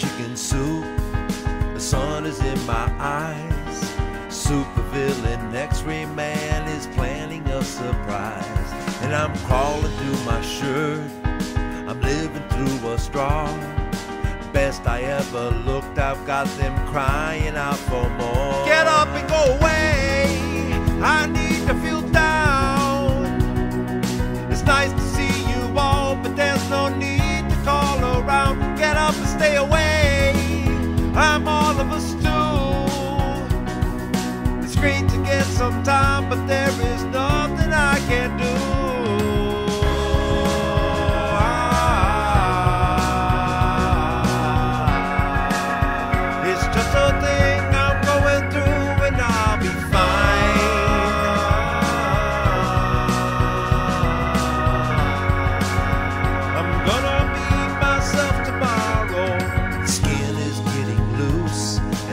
in soup. The sun is in my eyes. Supervillain X-ray man is planning a surprise. And I'm crawling through my shirt. I'm living through a straw. Best I ever looked, I've got them crying out for more. Get up and go away.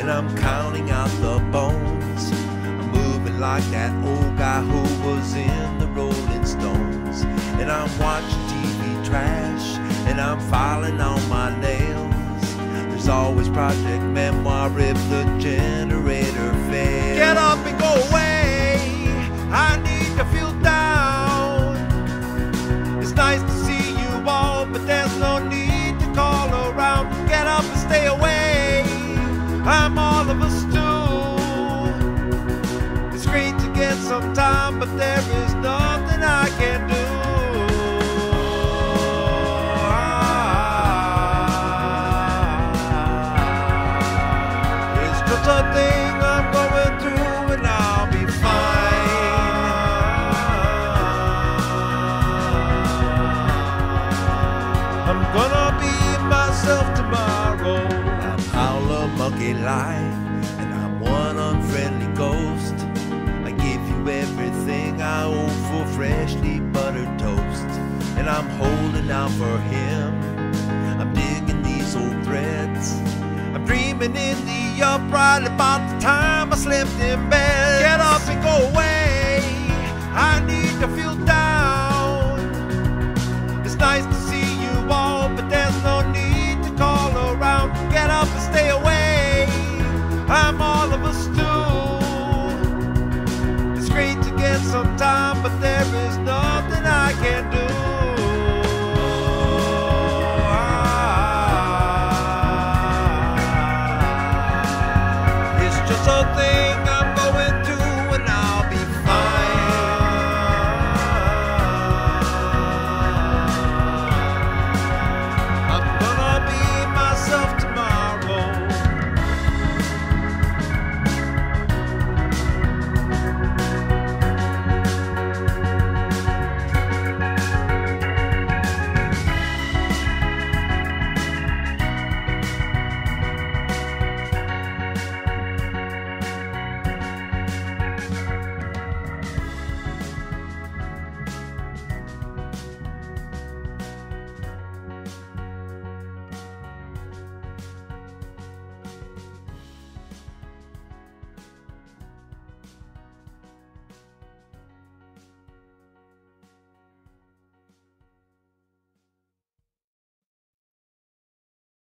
And I'm counting out the bones. I'm moving like that old guy who was in the Rolling Stones. And I'm watching TV trash, and I'm filing on my nails. There's always Project Memoir if the generator fails. Get up and go away. I need to feel down. It's nice to see you all, but there's no need to call around. Get up and stay away. I'm but there is nothing I can do. It's just a thing I'm going through, and I'll be fine. I'm gonna be myself tomorrow. I'm Howler Monkey Light, I'm holding out for him. I'm digging these old threads. I'm dreaming in the upright about the time I slept in bed. Get up and go away. I need to feel down. It's nice to see you all, but there's no need to call around. Get up and stay away. I'm all of a stew. It's great to get some time, but there